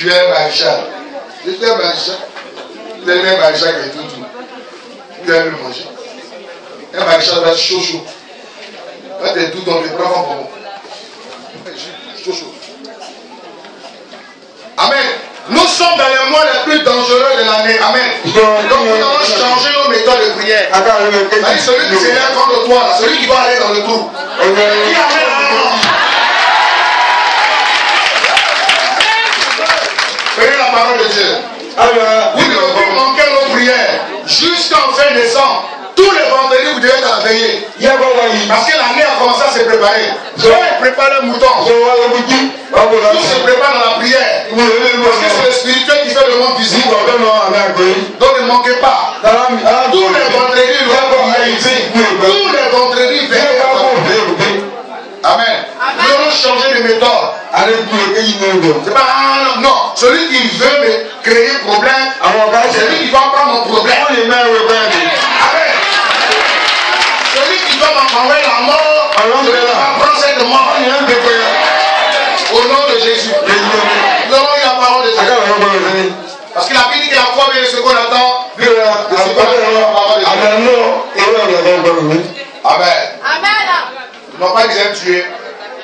Tu es Maïcha. J'étais Maïcha. Tu es Maïcha qui est tout tout. Tu aimes le manger. Un Maïcha va être chaud chaud. Quand tu es tout dans les bras, pour moi. Chaud chaud. Amen. Nous sommes dans les mois les plus dangereux de l'année. Amen. Donc nous allons changer nos méthodes de prière. Allez, celui qui s'élève contre toi, celui qui va aller dans le trou. Dis Amen. Prenez la parole de Dieu. Vous devez manquer nos prières jusqu'en fin décembre. Tous les vendredis, vous devez être à la veillée. Parce que l'année a commencé à se préparer. Dieu prépare le mouton. Tout se prépare dans la prière. Parce que c'est le spirituel qui fait le monde visible. Donc ne manquez pas. Tous les vendredis, de. C'est pas ah, non, non. Celui qui veut me créer problème, c'est lui qui va prendre mon problème. Amen. Celui qui va m'envoyer la mort, celui qui va prendre cette mort. Au nom de Jésus. Nous allons lire la parole de Dieu. Parce que la Bible dit que la foi vient de ce qu'on attend. Amen. Ils n'ont pas dit qu'ils aiment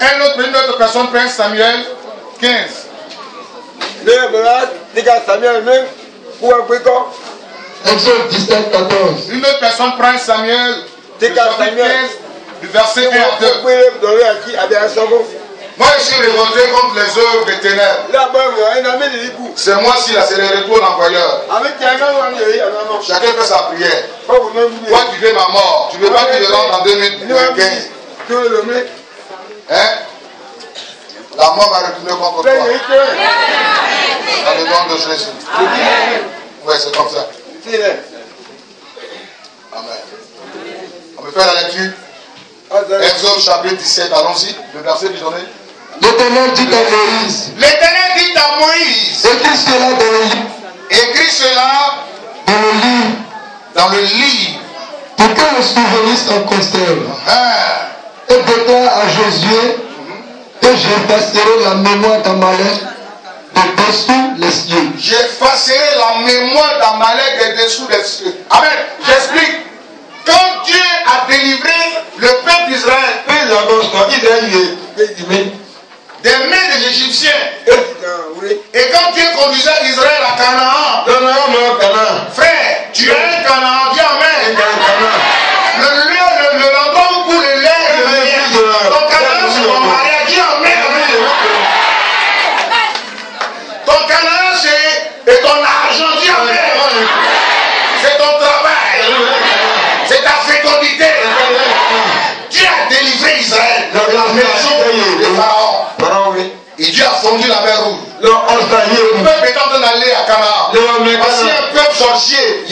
Un autre, une autre personne prend Samuel 15. Exode 17, 14. Une autre personne prend Samuel, le Tika chapitre Samuel. 15, du verset 1 à 2. Moi, je suis révolté contre les œuvres des ténèbres. C'est moi c'est le retour d'envoyeur. Chacun fait sa prière. Toi, tu veux ma mort. Tu veux pas que je rentre en 2015. Hein? La mort va retourner contre toi. Dans le nom de Jésus. Oui, c'est comme ça. Amen. On peut faire la lecture. Exode chapitre 17, allons-y. Le verset du journée. L'Éternel dit à Moïse, L'éternel dit à Moïse, écris cela dans le livre, écris cela dans le livre, dans le livre. pour que le souvenir s'en conserve. Et déclare à Josué que j'effacerai la mémoire d'Amalek de dessous les cieux. J'effacerai la mémoire d'Amalek des dessous des cieux. Amen. J'explique. Quand Dieu a délivré le peuple d'Israël des mains des Égyptiens, et quand Dieu conduisait Israël à Canaan, frère, tu as un Canaan, Voici un peuple sorcier.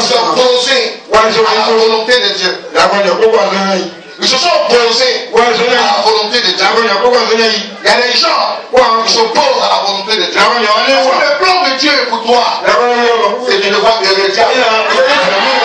S'est opposé à la volonté de Dieu. Ils se sont opposés. À la volonté de Dieu. Il y a des gens qui s'opposent à la volonté de Dieu. Le plan de Dieu est pour toi. C'est de devoir de Dieu. Acclame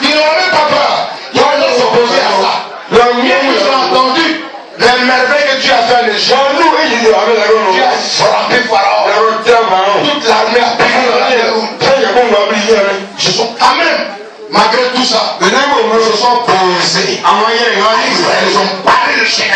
Ils n'ont même pas peur. Ils vont s'opposer à ça. Ils ont entendu les merveilles que Dieu a fait à l'Égypte. Dieu a frappé Pharaon. Toute l'armée a pris. Je suis quand même, malgré tout ça, ils se sont posés. Ils ont parlé le chemin.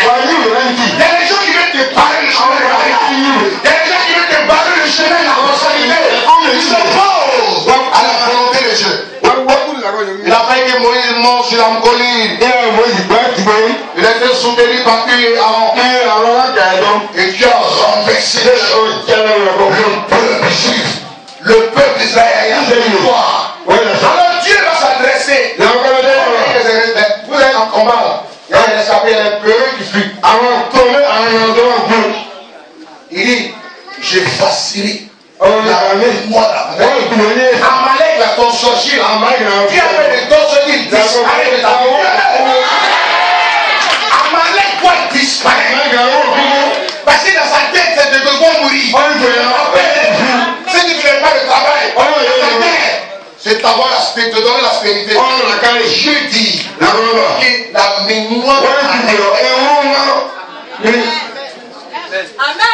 Soutenu par Dieu avant. Et Dieu a renversé les choses. Le peuple juif, le peuple israélien, alors Dieu va s'adresser. Vous êtes en combat là. Il y a un peureux qui fuit. Il dit, j'ai facilité la mémoire d'Amalek. Amalek, là, ton sorcier, là. Dieu a fait de ton sorcier disparaître de ta vie. Amalek Parce que dans sa tête, c'est de devoir mourir. C'est qu'il ne fait pas le travail. Ta tête, C'est d'avoir l'aspect, de donner l'aspérité. Je dis que la mémoire.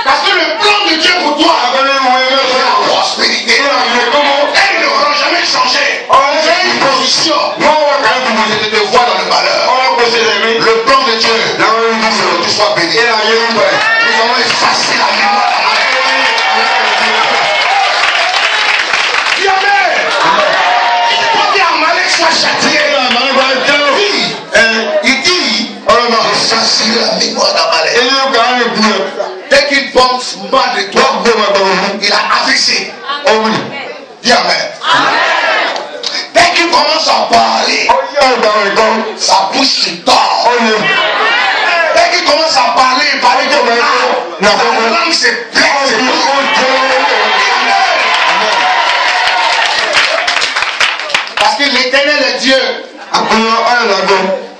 Parce que le plan de Dieu pour toi, la prospérité, elle n'aura jamais changé. J'ai une position. Dis Amen. Dès qu'il commence à parler, sa bouche se tord. Dès qu'il commence à parler, il parle de. La langue se blesse. Parce que l'éternel est Dieu.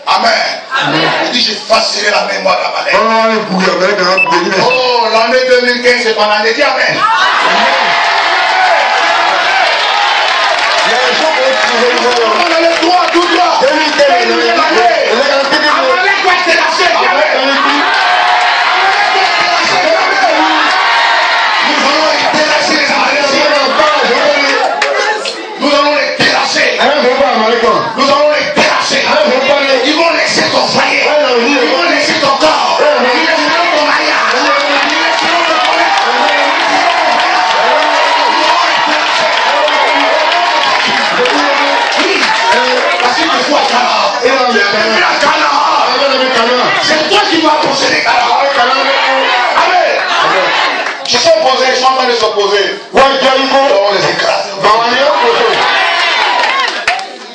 Amen. Il dit, j'effacerai la mémoire d'Amalek. Oh, l'année 2015, c'est pas l'année. Dis Amen. On C'est toi qui dois posséder Canaan. Amen. Ils sont posés, ils sont en train de s'opposer. On les.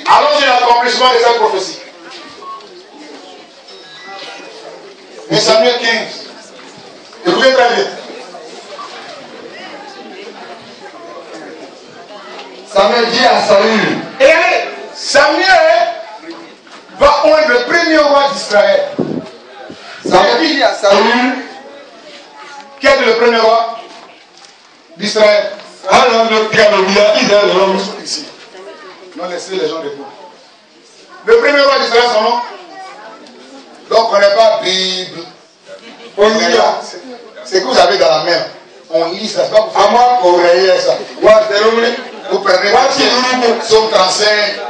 Allons-y à l'accomplissement de cette prophétie. Mais Samuel 15. Écoutez très bien. Samuel dit à Saül, Et allez, Samuel va oindre le premier roi d'Israël. Samuel dit à Saül, Qui est le premier roi d'Israël Ici. Non, laissez les gens répondre. Le premier roi d'Israël, son nom? Donc, on n'est pas Bible. On lit là. C'est- que vous avez dans la main. On lit ça. C'est pas pour faire moi pour rayer ça. Vous prenez Somme 35. Somme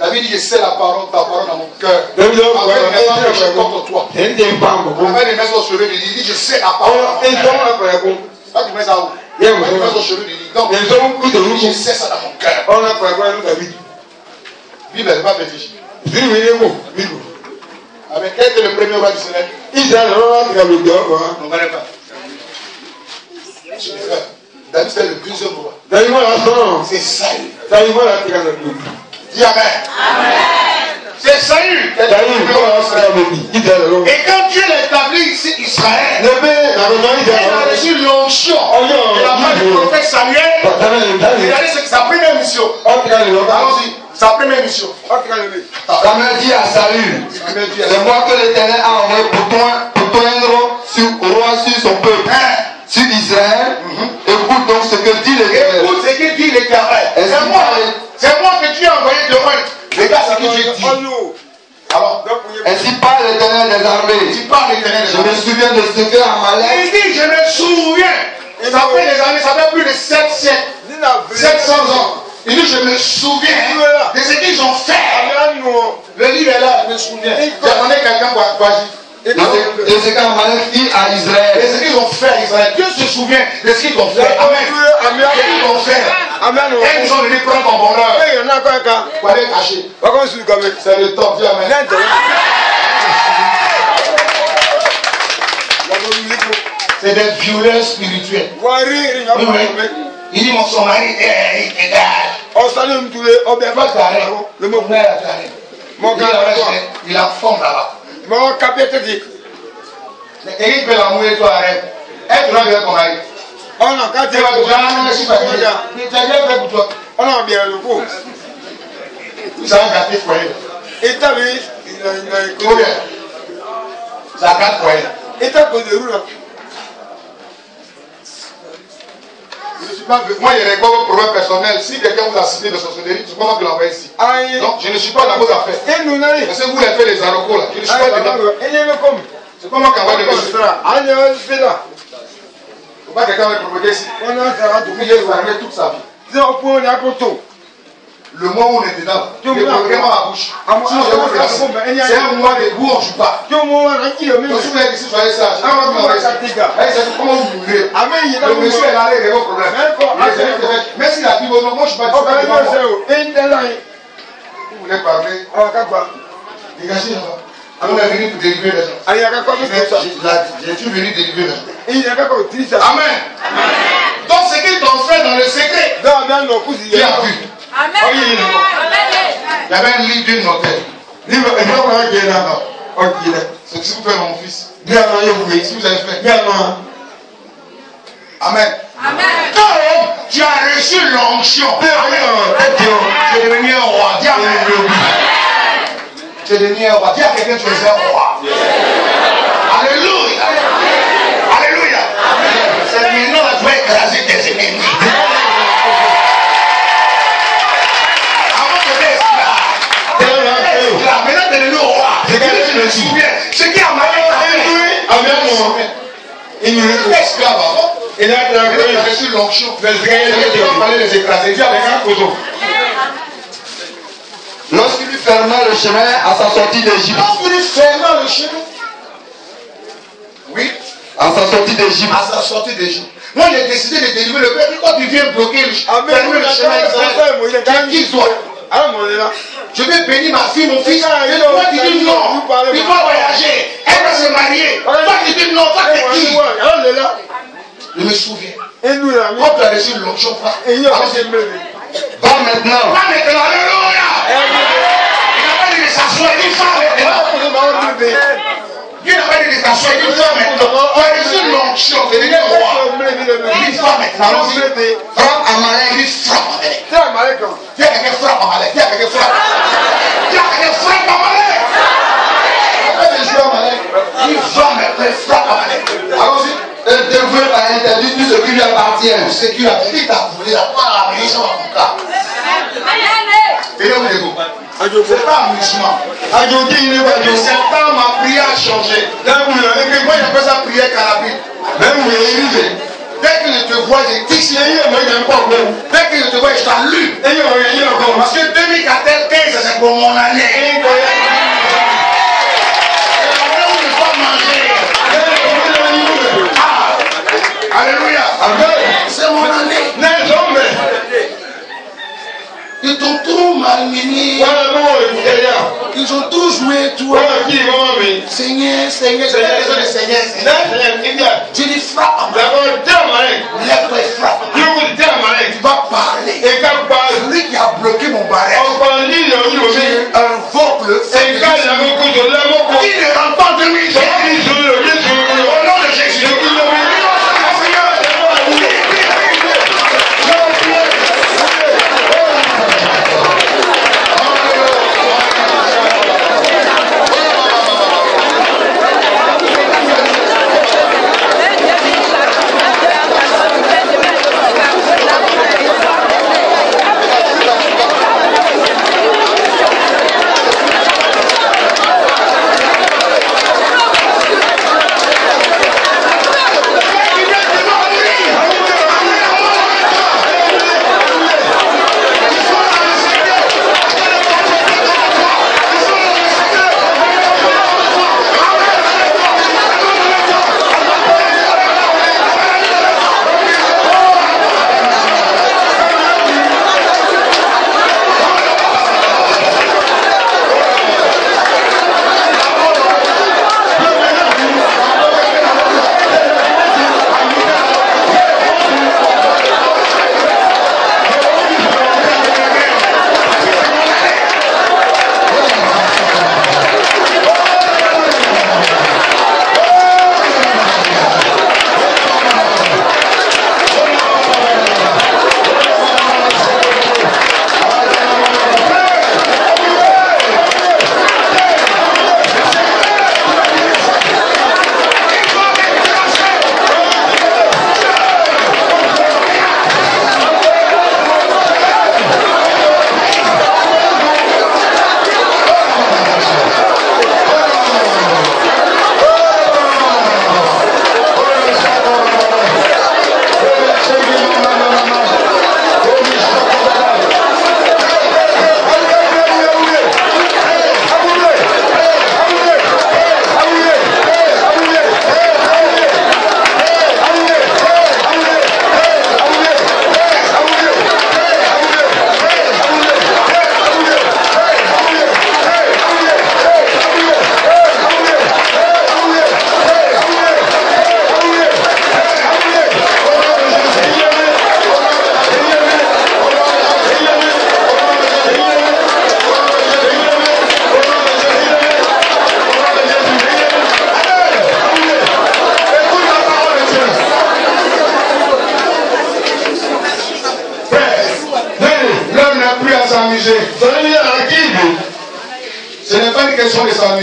David dit, je sais la parole, ta parole dans mon cœur. Avec mes mains, je contre toi. Avec les mains sur cheveux du lit, il dit, je sais la parole. Toi, tu mets ça où? Les mains du lit. Donc, je sais ça dans mon cœur. Bible, c'est pas petit. Avec quel était le premier roi d'Israël On ne connaît pas. David, c'est le deuxième roi. C'est Saül. Dis Amen. C'est Saül. Et quand Dieu l'établit ici, Israël, il a reçu l'onction de la part du prophète Samuel. Regardez, c'est sa première mission. Allons-y. Sa première mission. Samuel dit à Saül, c'est moi que l'Éternel a envoyé pour toi, pour toindre sur, roi sur son peuple, Hein? sur Israël. Écoute donc ce que dit l'Éternel. Écoute ce que dit l'éternel. C'est moi. parle- C'est moi que tu as envoyé de loin. Regarde ce que Dieu dit. Alors, Ainsi parle l'éternel des armées. Je me souviens de ce que Amalek Il dit, je me souviens. Ça fait des années, ça fait plus de 7 siècles, 700 ans. Il dit, je me souviens de ce qu'ils ont fait. Le livre est là, je me souviens. J'attendais quelqu'un pour agir. Ce qu'Amalek à Et ce qu'ils ont fait à Israël. Dieu se souvient de ce qu'ils ont fait. Amen. Ce qu'ils ont fait. Et ils ont venu prendre ton bonheur pour aller cacher. C'est le. Dis Amen. C'est des violeurs spirituels. Oui, oui. Il dit, mon son mari est égal. Gars, arrête, toi. Il a fond là-bas. Et il peut l'amouiller, toi, arrête. Elle te rend bien ton mari. Tu vas te dire, ah non, je suis fatigué. Mais tu as bien fait pour toi. Ça a gâté foyer. Trop bien. Ça gâte foyer. Je suis pas, moi, il n'y a pas vos problèmes personnels. Si quelqu'un vous a cité de sorcellerie, je pas vous l'envoyer ici. Donc, je ne suis pas dans vos affaires. Parce que vous les faites les arocos là. Je ne suis pas dedans. C'est pas moi qui envoie ne faut pas que quelqu'un me provoquer ici. Il est fermé toute sa vie. Le mois où on ma bouche. Ah, Sinon, je ah, vais vous moi, laisser. ah, bon, ben, il y a- C'est un mois de on ne joue pas. Si vous êtes ici, soyez sage. Ah, comment vous voulez? Monsieur est là, il règle te faire- Même s'il a dit, bon, non, moi je ne suis pas Oh, ben, du tout. non, c'est où Eh, Vous voulez parler, Ah, dégagez là-bas. On est venu pour délivrer les gens. Ah, il y a kakwa, Je mais suis venu délivrer les gens. Amen. Donc, ce qu'ils t'ont fait dans le secret, non, tu a as vu. Il y avait un livre d'une notaire. C'est ce que vous faites, mon fils. Ce que vous avez fait. Amen. Donc, tu as reçu l'onction. Amen. Tu es devenu un roi. Dis Amen. Tu es devenu un roi. Dis à quelqu'un tu es un roi. Alléluia. Alléluia. C'est maintenant là tu vas écraser tes ennemis. Que. Ce qui a vie. Amen. Tu étais esclave avant. Il a Tu as reçu l'onction. Tu vas aller les écraser. Dis à quelqu'un Lorsqu'il lui ferma le chemin à sa sortie d'Égypte, Quand vous lui fermez le chemin. Oui. à sa sortie d'Égypte, à sa sortie d'Égypte. Moi, j'ai décidé de délivrer le peuple. Quand tu viens bloquer le chemin, Amen. fermer le chemin quittes toi. Ah, mon est là. Je vais bénir ma fille, mon fils. Ah, toi, tu dis non. Il doit voyager. Elle va se marier. Toi, tu dis non. Toi, t'es qui Je me souviens. Et nous, là, Quand tu as reçu l'onction, va maintenant. Va maintenant, alléluia. Il n'a pas dit de s'asseoir, il dit. Dieu n'a pas dit de s'asseoir, il dit va maintenant. Tu as reçu l'onction, tu es devenu roi. Il dit va maintenant. Allons-y. Frappe Amalek. Il dit frappe avec. Viens quelqu'un frappe en malais. Viens quelqu'un frappe. Viens quelqu'un frappe en malais, il va maintenant frappe en malais. Allons-y. Le dévoué a interdit tout ce qui lui appartient. Ce qui a dit, t'a volé la part à maison à mon cas. Et là, vous êtes C'est pas amusement. C'est pas ma prière a changé. Moi, j'appelle ça prière carabine. Dès que je te vois, je tisse. Dès que je te vois, je t'allume. Parce que 2014, c'est pour mon année. Ils t'ont trop malmené. Ils ont tout joué, toi. Seigneur, Seigneur, de Seigneur, Seigneur. Je dis frappe et frappe. Tu vas parler. Celui qui a bloqué mon le feu.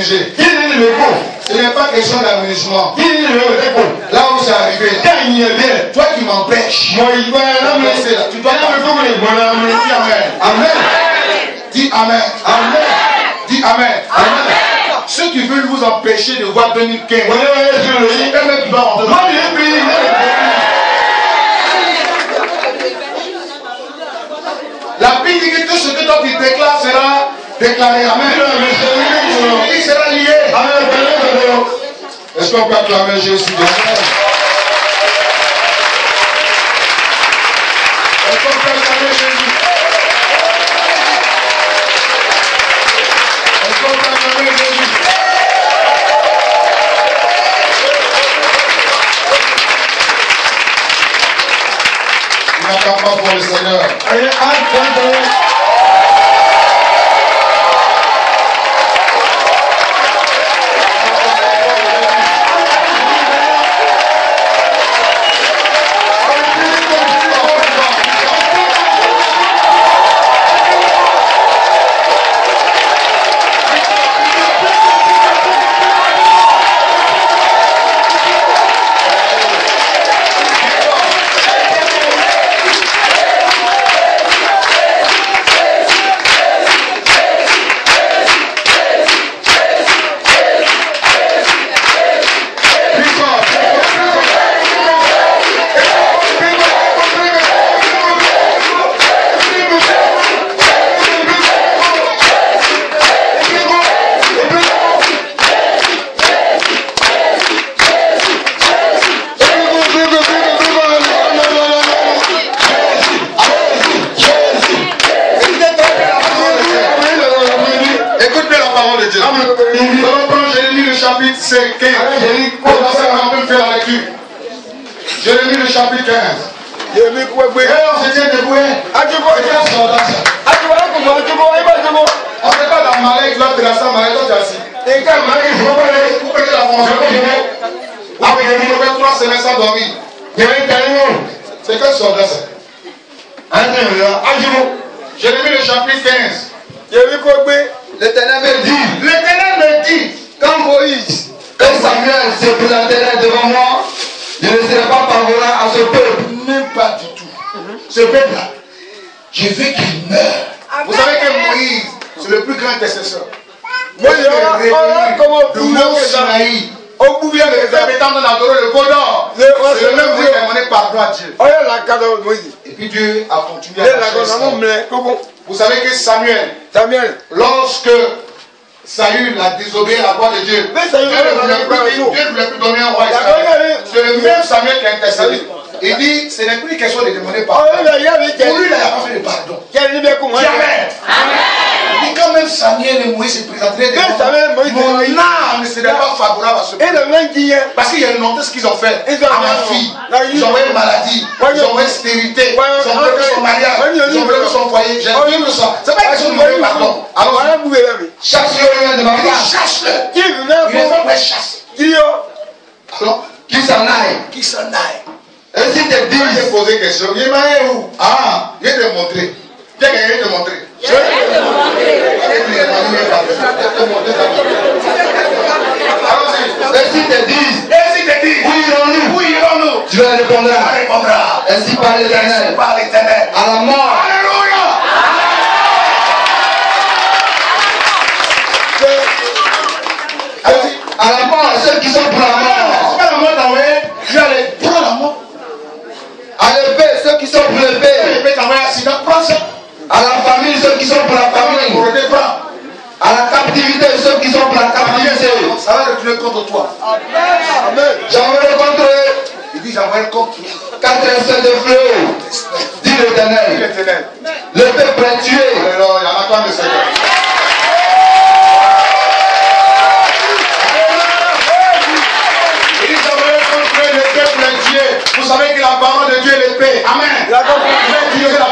S'amuser. Kí ni ìlú kò? Ce n'est pas question d'amusement. Ni ìlú rẹ̀ kò? Là où c'est arrivé, toi qui m'empêches. Tu dois Amen. Amen. Dis Amen. Amen. Dis Amen. Amen. Ceux qui veulent vous empêcher de voir 2015, Wọ́n yẹ wọ́n yẹ fi ròyìn. eux-mêmes qui vont rentrer dans Má mi bí ní ìlú. La Bible dit que tout ce que toi tu déclares sera déclaré. Amen. Il sera lié. Est-ce qu'on peut acclamer Jésus de Est-ce qu'on peut acclamer Jésus? Est-ce qu'on peut acclamer Jésus? Il n'attend pas pour le Seigneur. Le chapitre 5, 15. Commencez à même faire la lecture. Jérémie le chapitre 15. Yèmí kú ẹgbẹ́. Et on debout. hein. Ajúbọ̀ On la pas dans Malek, là, tu as ça, Malek, toi, tu es assis. Nǹkan máa ń fọ́ bọ́lẹ̀. Vous prenez la que je vais. Après, je vais trois semaines sans dormir. Wò. C'est la ìrìnà ajúbọ̀. Jérémie le chapitre 15. Yèmí kú ẹgbẹ́. L'Éternel me dit, L'éternel me dit, quand Moïse et Samuel se présenteraient devant moi, je ne serai pas favorable à ce peuple. même pas du tout. Ce peuple-là, je veux qu'il meure. Vous savez que Moïse, c'est le plus grand intercesseur. Mo yẹ ọ́ ọ́ kọ́mọ Le fún mi mont lókè náà. Sinaï. Ó bú bí ẹ̀rẹ̀ Les ẹ̀dá. habitants de adorer le veau d'or. Le- ouais, C'est le c'est même le Dieu qui a demandé pardon à Dieu. La Moïse. Et puis Dieu a continué à kókó. Vous savez que Samuel, Samuel. lorsque Saül a désobéi à la voix de Dieu, Mais Dieu Saül ne voulait plus, Dieu. Dieu ne voulait plus donner un roi Israël. C'est le même Samuel qui a intercédé. Il dit, ce n'est plus une question de demander pardon. Jẹ. Pour lui, il n'a pas fait de pardon. Jamais. Il dit quand même Samuel et Moïse se présenteraient Mais Samuel et devant mon âme ne serait pas favorable à ce Et peuple. le même qui y est. Parce qu'il y a une honte ce qu'ils ont fait Ils ont à ma fait- fille. Ils ont envoyé maladie, ils ont envoyé stérilité, ils ont son mariage, ils ont son foyer. J'ai le sang. C'est pas une question de demander pardon. Alors. Chasse-le de ma il dit part, chasse-le. Kí ìlú náà Il est fún. fait pour chasse. Kí yọ. Alors, qu'il s'en aille? qui s'en aille? Et s'ils te Moi, j'ai posé question. Il m'a dit où? Ah, vient de montrer. Tiens, il vient de montrer. Et s'ils te disent, Et te dit, où irons-nous? Où irons-nous? Tu leur Il répondras, répondra. ainsi par l'Éternel, Par l'éternel. à la mort, Alléluia. À la mort, ceux qui sont pour mort, mort. Tu vas la mort. À l'épée, ceux qui sont pour l'épée, à la famille, ceux qui sont pour la famille, à la captivité, ceux qui sont pour la captivité. Ça va retourner contre toi. Amen. J'enverrai contre eux. Il dit j'envoie contre quatre essais de fléau, dit l'Éternel. L'épée pour tuer, Alors, il y en a pas de Seigneur. Il dit j'envoie contre l'épée pour les tuer. Vous savez que la parole de Dieu est l'épée. Amen. La parole de Vous